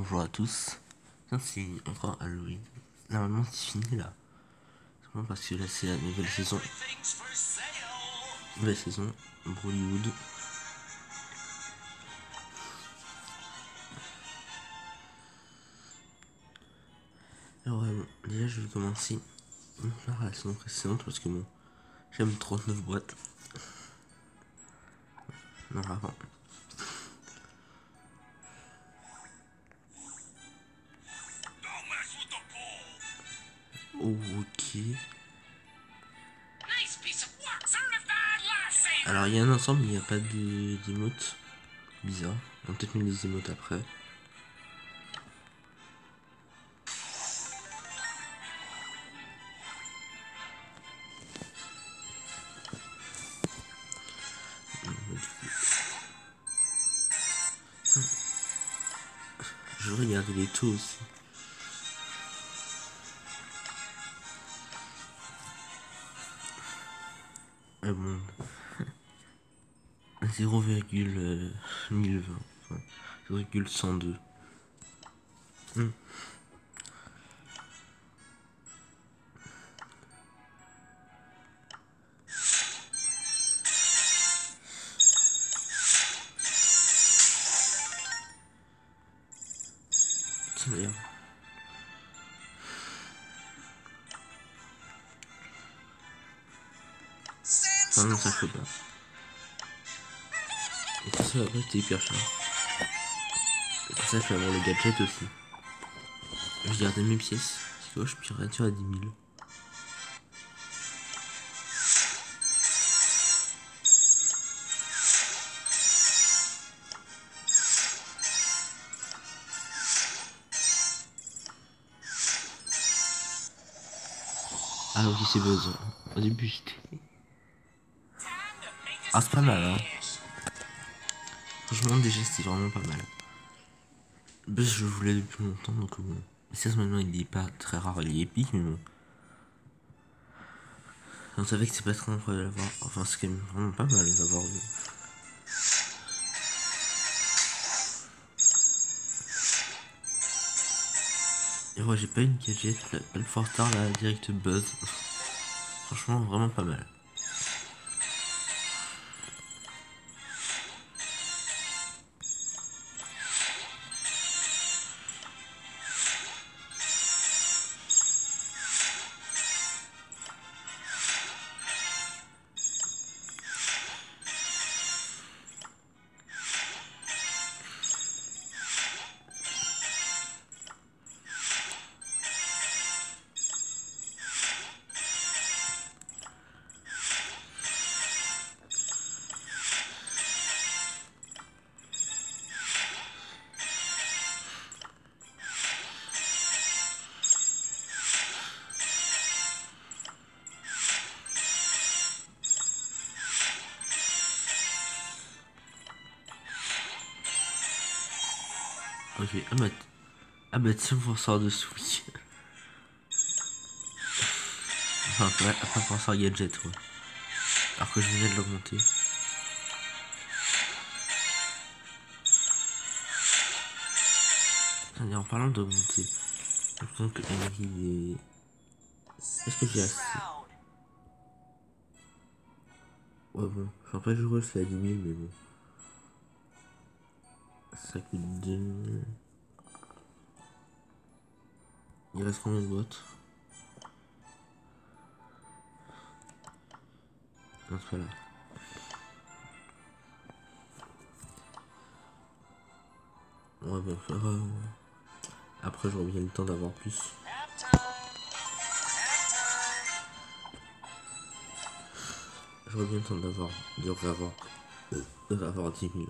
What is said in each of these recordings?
bonjour à tous. C'est encore Halloween. Normalement c'est fini là. C'est parce que là c'est la nouvelle saison. Nouvelle saison, Bollywood. Alors bon, déjà je vais commencer par la saison précédente parce que bon, j'aime 39 boîtes. Non, avant. Ok. Alors il y a un ensemble, il n'y a pas d'émotes. Bizarre. On va peut-être mettre les émotes après. Je regarde les taux aussi. Ah bon. 0,1020. Enfin, 0,102. Hmm. Non, ça fait pas. Et ça, après, c'était hyper cher. Et pour ça, je vais avoir le gadget aussi. Je gardais mes pièces. C'est quoi, je piraterais à 10 000. Ah oui, c'est besoin. Au début, j'étais... Ah, c'est pas mal, hein. Franchement, déjà, c'était vraiment pas mal. Buzz, je voulais depuis longtemps, donc bon. Ça, maintenant, il est pas très rare, il est épique, mais bon. On savait que c'est pas très incroyable d'avoir. Enfin, c'est quand même vraiment pas mal d'avoir. Et ouais, j'ai pas une gadget, pas le Fortar, là, direct Buzz. Franchement, vraiment pas mal. Ah bah tiens, pour sort de Switch. enfin, pour sort gadget, ouais. Alors que je venais de l'augmenter. Attendez, en parlant d'augmenter, que Henry est... Est-ce que j'ai assez? Ouais bon, je vais pas jouer c'est à 10 000 mais bon. Ça coûte 2... Il reste combien de boîtes Non, c'est pas là. Ouais, bon, faire... Euh... Après, j'aurai bien le temps d'avoir plus. J'aurais bien le temps d'avoir... de réavoir 10 000.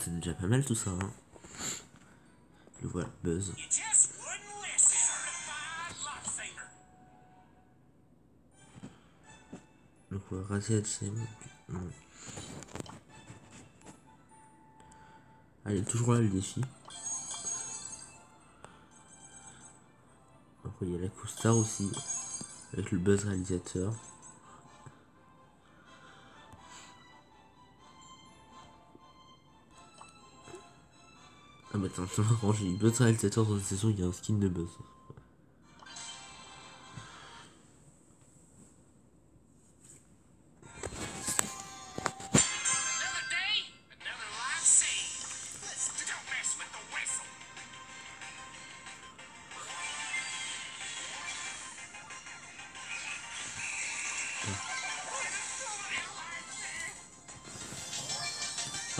C'est déjà pas mal tout ça. Hein. Le voilà, buzz. Donc, on va raser. Allez, toujours là le défi. Après, il y a la co-star aussi, avec le buzz réalisateur. Ah bah attends, quand j'ai eu buzz réalisateur dans cette saison, il y a un skin de buzz.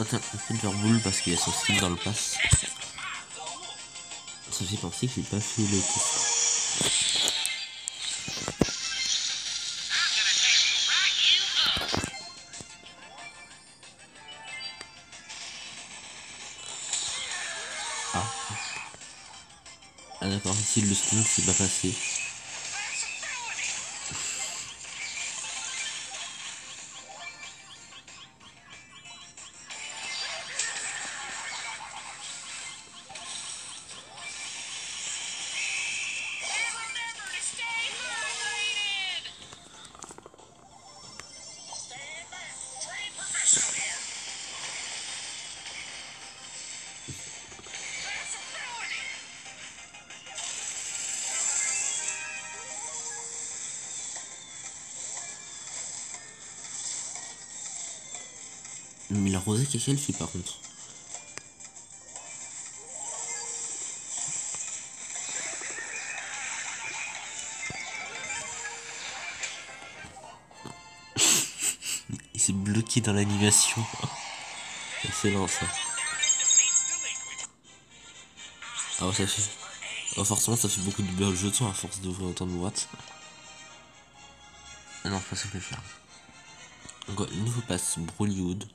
Faire boule parce qu'il y a son skin dans le pass. Ça fait penser que j'ai pas fait le test. Up. Ah d'accord, ici le skin c'est pas passé. Rosée, qu'est-ce qu'elle par contre Il s'est bloqué dans l'animation. Excellent ça. Ah ouais, ça fait... Oh, forcément ça fait beaucoup de beurre le jeton à force d'ouvrir autant de boîtes. Ah non, pas ça que je vais faire. Donc, nouveau pass Brolywood.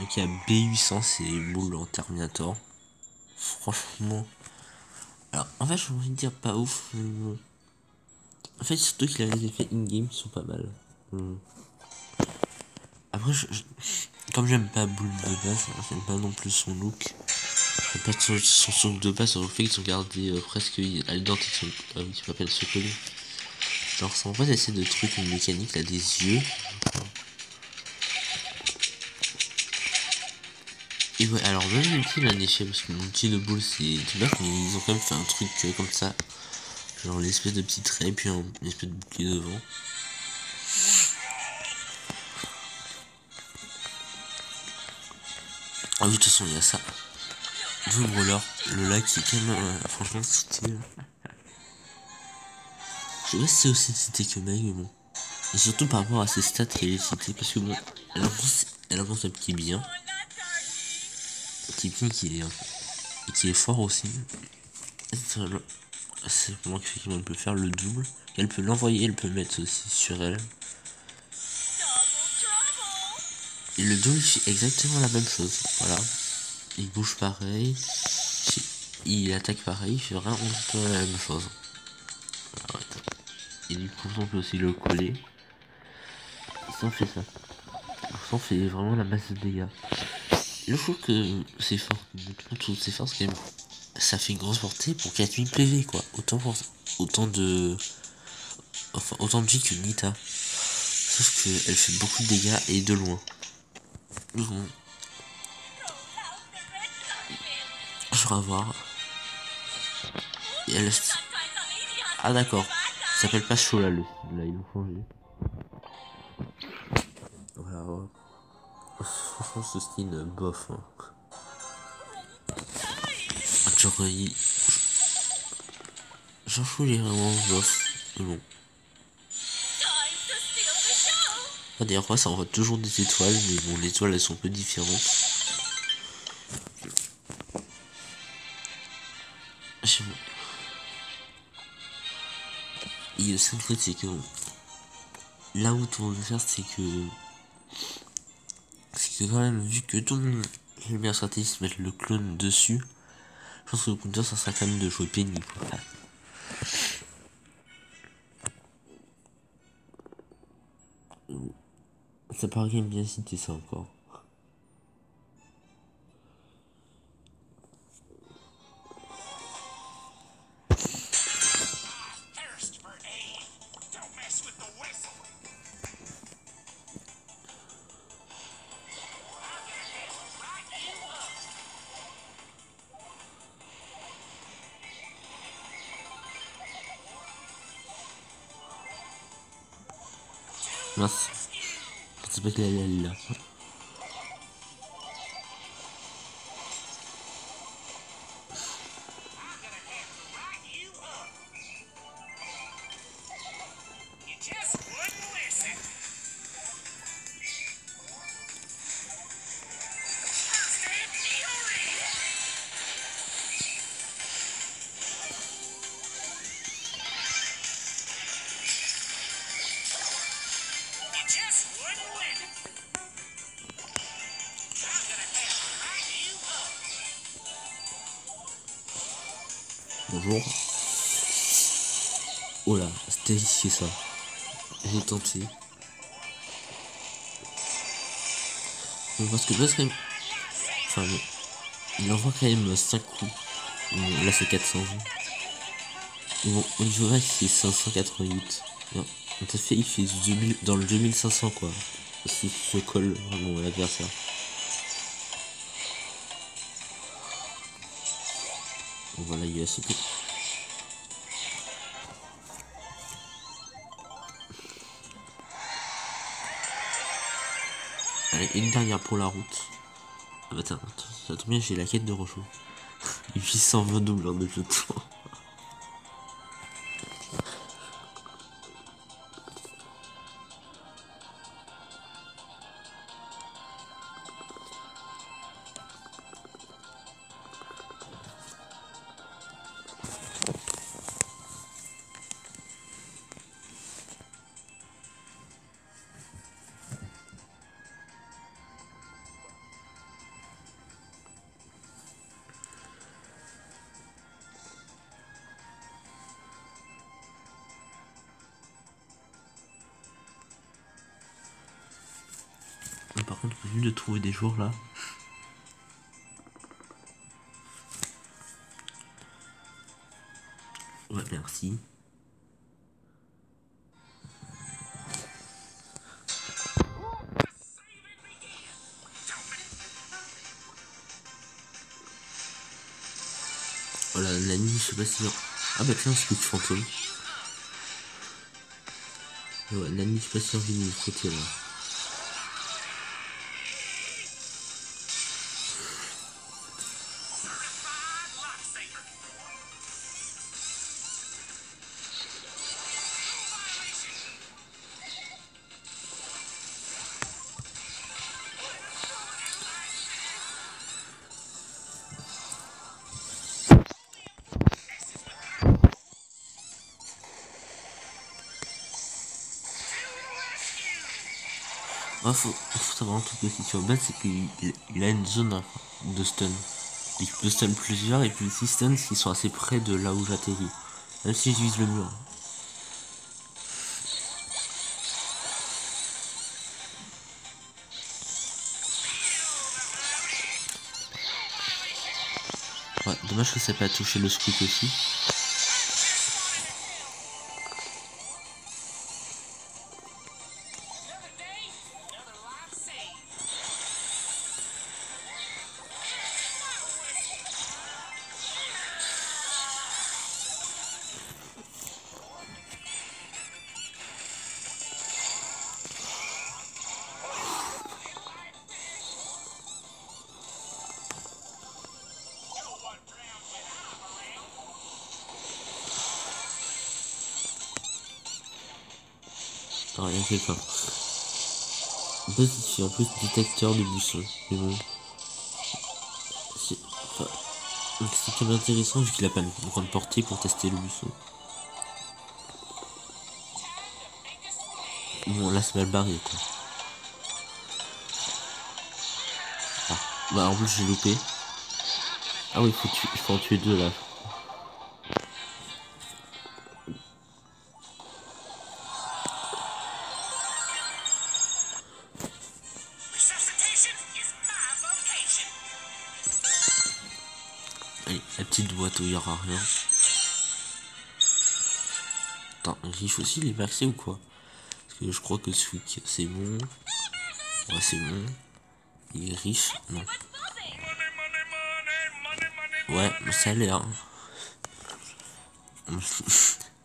Donc il y a B800, c'est boule en Terminator. Franchement. Alors en fait j'ai envie de dire pas ouf. En fait surtout qu'il a les effets in-game sont pas mal. Hmm. Après je, je- comme j'aime pas boule de base, hein, j'aime pas non plus son look. J'aime pas son, son, de base le fait qu'ils ont gardé euh, presque à l'identique son euh, qui m'appelle ce colis. Genre sans pas essayer de trucs une mécanique là des yeux. Et ouais, alors même l'ulti l'a déchiré parce que l'ulti de boule c'est mais ils ont quand même fait un truc euh, comme ça. Genre l'espèce de petit trait, puis un, espèce de bouclier devant. Ah oui, de toute façon, il y a ça. Le lac qui est quand même, euh, franchement, c'était. Je sais c'est aussi cité que Meg, mais bon. Et surtout par rapport à ses stats qu'elle est citée, parce que bon, elle avance, elle avance un petit bien. Qui est, qui est fort aussi. Et vraiment qu'effectivement elle peut faire le double. Elle peut l'envoyer, elle peut mettre aussi sur elle. Et le double fait exactement la même chose. Voilà. Il bouge pareil. Il attaque pareil, il fait vraiment la même chose. Et du coup on peut aussi le coller. Ça fait ça. Ça fait vraiment la masse de dégâts. Je trouve que c'est fort. Je trouve c'est fort que ça fait une grosse portée pour 4000 PV quoi. Autant, autant de. Enfin, autant de vie que Nita. Sauf qu'elle fait beaucoup de dégâts et de loin. Je vais voir. Ah d'accord. Ça s'appelle pas Chola le style, là, ils l'ont changé. Voilà, ouais. Franchement, ce skin, euh, bof. Hein. Genre, il... Chou, il est vraiment bof. Mais bon. Ah, D'ailleurs, ouais, ça envoie toujours des étoiles, mais bon, les étoiles, elles sont un peu différentes. Je. Et le seul truc, c'est que là où on veut faire, c'est que c'est que quand même, vu que tout le monde est stratégie, se mettre le clone dessus, je pense que le counter, ça sera quand même de jouer. Quoi. Ça paraît bien cité ça encore. Bonjour. Oh là, c'était risqué ça. J'ai tenté. Parce que c'est quand même. Enfin, mais- il envoie quand même 5 coups. Là, c'est 400 vues. Et Bon, au niveau reste, c'est 588. Non, en fait, il fait 2000 dans le 2500 quoi. Je colle vraiment l'adversaire? Voilà, il a sauté. Allez, une dernière pour la route. Ah bah attends, ça tombe bien, j'ai la quête de Rochot. 820 doubleurs de jetons. Mais de trouver des jours là. Ouais, merci. Voilà, la nuit, je sais pas si... Ah bah tiens, speak fantôme. Ouais, la nuit, je sais pas si j'ai me côté là. Faut, faut savoir un truc aussi sur Bad, c'est qu'il il a une zone de stun. Il peut stun plusieurs et puis 6 stuns qui sont assez près de là où j'atterris. Même si je vise le mur. Dommage que ça n'a pas touché le squeak aussi. Non, il y a quelqu'un. En plus détecteur de boussons. Mais bon. C'est quand même intéressant vu qu'il a pas une grande portée pour tester le buisson. Bon, là c'est mal barré quoi. Ah, bah en plus j'ai loupé. Ah oui, faut, tuer, faut en tuer deux là. Où il rien. Attends, riche aussi il est ou quoi? Parce que je crois que ce week c'est bon. Ouais c'est bon. Il est riche Non. Ouais, ça a l'air.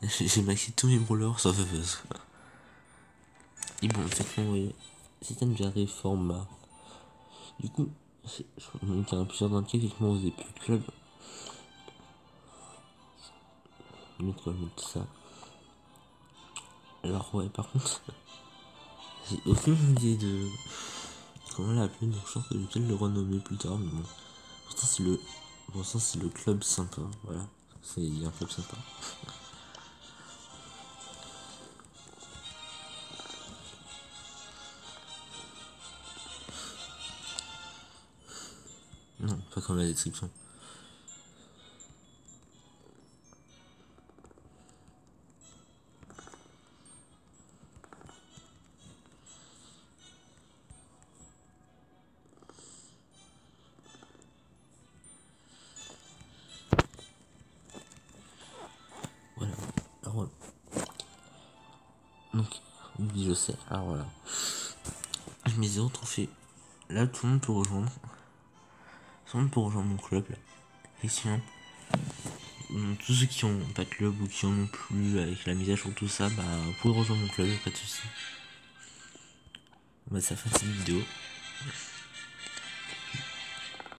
J'ai maxé tous mes brawlers sauf Fuzz. Et bon, effectivement, oui, système de réforme. Du coup, je donc il y a plusieurs d'entre eux, effectivement, vous n'avez plus club. Ça. Alors, ouais, par contre, j'ai aucune idée de comment l'appeler, donc je pense que je vais peut-être le renommer plus tard, mais bon. Pour ça, c'est le, pour ça, c'est le club sympa, voilà. C'est un club sympa. Non, pas comme la description. Je sais. Alors voilà. Je mets zéro trophée. Là, tout le monde peut rejoindre. Tout le monde peut rejoindre mon club. Là. Effectivement. Tous ceux qui ont pas de club ou qui en ont plus avec la mise à jour, tout ça, bah, vous pouvez rejoindre mon club, pas de soucis. Bah, ça fait cette vidéo.